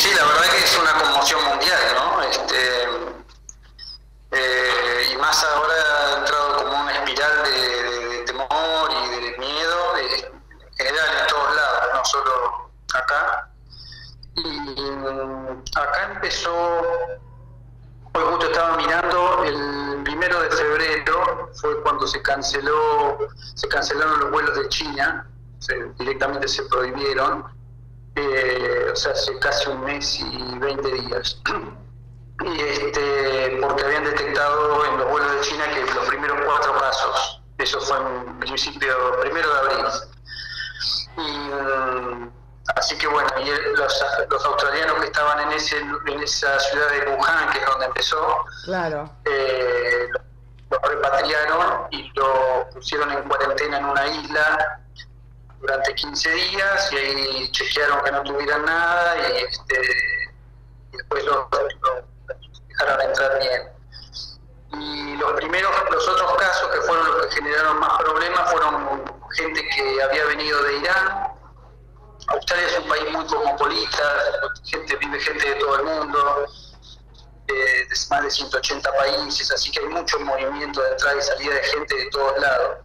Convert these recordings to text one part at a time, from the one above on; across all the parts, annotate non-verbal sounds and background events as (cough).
sí, la verdad que es una conmoción mundial, ¿no? Este, eh, y más ahora ha entrado como una espiral de, temor y de miedo, en general en todos lados, no solo acá. Y mm, acá empezó, hoy justo estaba mirando, el primero de febrero fue cuando se canceló, se cancelaron los vuelos de China, directamente se prohibieron, eh, o sea, hace casi un mes y 20 días. (clears throat) Y este, porque habían detectado en los vuelos de China que los primeros cuatro casos, eso fue en principio, primero de abril. Y, mm, así que bueno, y los, los, australianos que estaban en, ese, en esa ciudad de Wuhan, que es donde empezó, claro. Eh, lo repatriaron y lo pusieron en cuarentena en una isla durante 15 días y ahí chequearon que no tuvieran nada y, este, después lo, dejaron entrar bien. Y los primeros, los otros casos que fueron los que generaron más problemas fueron gente que había venido de Irán. Australia es un país muy cosmopolita, gente, vive gente de todo el mundo, de más de 180 países, así que hay mucho movimiento de entrada y salida de gente de todos lados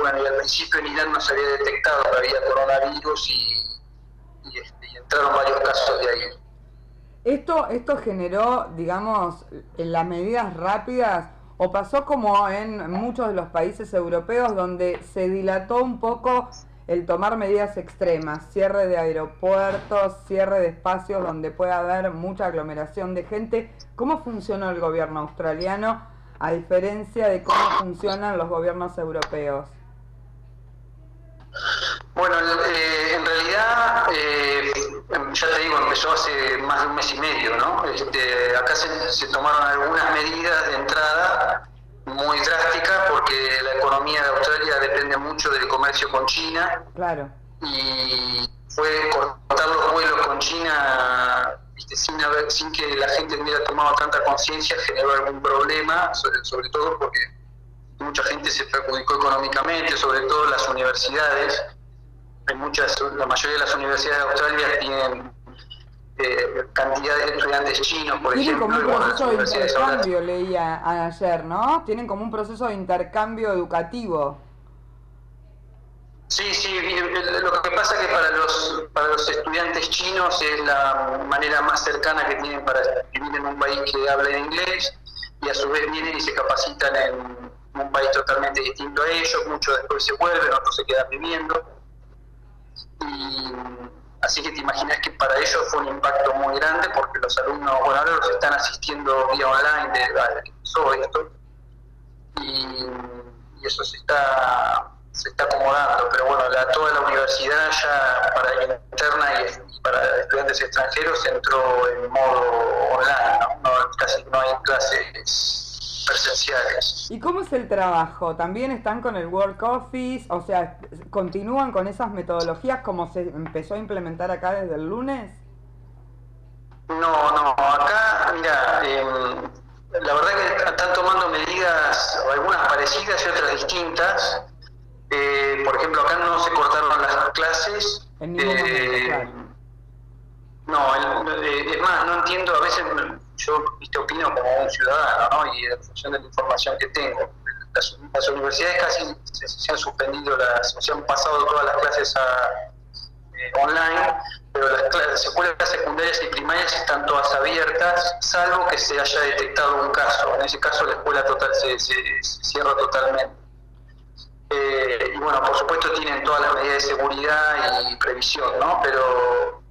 bueno, y al principio en Irán no se había detectado que había coronavirus y, este, y, entraron varios casos de ahí. Esto, esto generó, digamos, en las medidas rápidas, o pasó como en muchos de los países europeos donde se dilató un poco el tomar medidas extremas, cierre de aeropuertos, cierre de espacios donde pueda haber mucha aglomeración de gente. ¿Cómo funcionó el gobierno australiano a diferencia de cómo funcionan los gobiernos europeos? Bueno, eh, en realidad, eh, ya te digo, empezó hace más de un mes y medio, ¿no? Este, acá se, tomaron algunas medidas de entrada muy drásticas porque la economía de Australia depende mucho del comercio con China. Claro. Y fue cortar los vuelos con China sin, haber, sin que la gente hubiera tomado tanta conciencia generó algún problema, sobre, sobre todo porque mucha gente se perjudicó económicamente, sobre todo las universidades hay muchas, la mayoría de las universidades de Australia tienen eh, cantidad de estudiantes chinos, por Tienen ejemplo. como un proceso de intercambio, leía ayer, ¿no? Tienen como un proceso de intercambio educativo. Sí, sí, lo que pasa es que para los, para los estudiantes chinos es la manera más cercana que tienen para vivir en un país que habla inglés y a su vez vienen y se capacitan en un país totalmente distinto a ellos, muchos después se vuelven, otros se quedan viviendo y así que te imaginas que para ellos fue un impacto muy grande porque los alumnos, bueno, ahora están asistiendo vía online de, de esto y, eso se está se está acomodando, pero bueno, la, toda la universidad ya para interna y, para estudiantes extranjeros entró en modo online, ¿no? casi no hay clases presenciales. ¿Y cómo es el trabajo? ¿También están con el Work Office? O sea, ¿continúan con esas metodologías como se empezó a implementar acá desde el lunes? No, no, acá, mira, em, la verdad que están tomando medidas, algunas parecidas y otras distintas. Eh, por ejemplo, acá no se cortaron las clases. En ningún eh, No, eh, es más, no entiendo, a veces yo ¿viste, opino como un ciudadano ¿no? y en función de la información que tengo. Las, universidades casi se, han suspendido, las, se han pasado todas las clases a, eh, online, pero las, escuelas secundarias y primarias están todas abiertas, salvo que se haya detectado un caso. En ese caso la escuela total se, se, cierra totalmente. Eh, y bueno, por supuesto tienen todas las medidas de seguridad y previsión, ¿no? Pero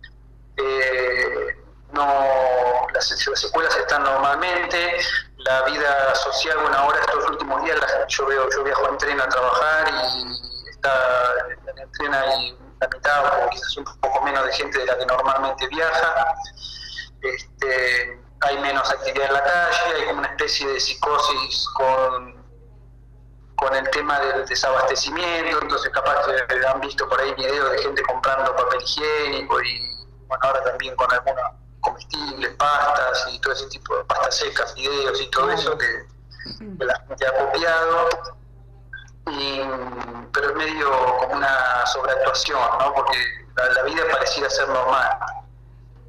eh, no las, escuelas están normalmente, la vida social, bueno, ahora estos últimos días yo veo, yo viajo en tren a trabajar y está en tren hay la mitad o quizás un poco menos de gente de la que normalmente viaja. Este, hay menos actividad en la calle, hay como una especie de psicosis con, con el tema del desabastecimiento, entonces capaz que han visto por ahí videos de gente comprando papel higiénico y bueno, ahora también con algunos comestibles, pastas y todo ese tipo de pastas secas, fideos y todo eso que, la gente ha copiado. Y, pero es medio como una sobreactuación, ¿no? porque la, vida parecía ser normal.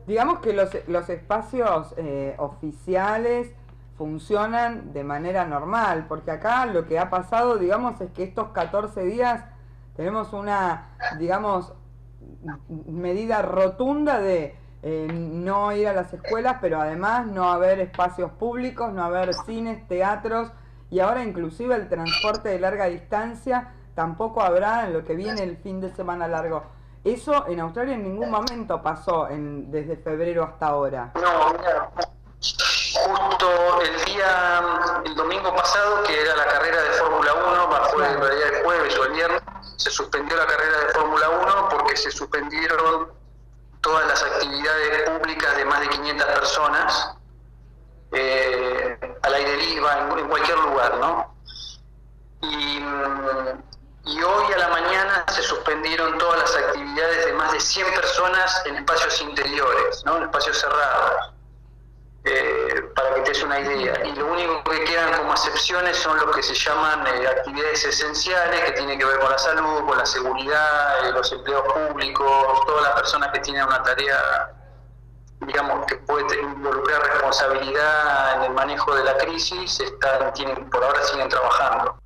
digamos que los, los espacios eh, oficiales funcionan de manera normal, porque acá lo que ha pasado, digamos, es que estos 14 días tenemos una, digamos, medida rotunda de eh, no ir a las escuelas, pero además no haber espacios públicos, no haber cines, teatros y ahora inclusive el transporte de larga distancia tampoco habrá en lo que viene el fin de semana largo. Eso en Australia en ningún momento pasó en, desde febrero hasta ahora. No, mira, justo el día, el domingo pasado, que era la carrera de Fórmula 1, fue en realidad el jueves o el viernes, se suspendió la carrera de Fórmula 1 porque se suspendieron todas las actividades públicas de más de 500 personas eh, al aire libre, en, cualquier lugar, ¿no? Y, y, hoy a la mañana se suspendieron todas las actividades de más de 100 personas en espacios interiores, ¿no? En espacios cerrados. Eh, para que te des una idea. Y lo único que quedan como excepciones son los que se llaman eh, actividades esenciales, que tienen que ver con la salud, con la seguridad, eh, los empleos públicos, todas las personas que tienen una tarea, digamos, que puede involucrar responsabilidad en el manejo de la crisis, están, tienen, por ahora siguen trabajando.